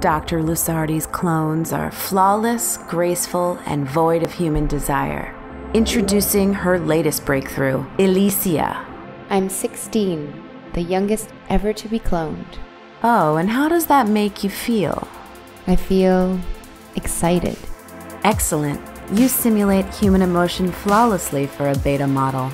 Dr. Lusardi's clones are flawless, graceful, and void of human desire. Introducing her latest breakthrough, Elysia. I'm 16, the youngest ever to be cloned. Oh, and how does that make you feel? I feel excited. Excellent. You simulate human emotion flawlessly for a beta model.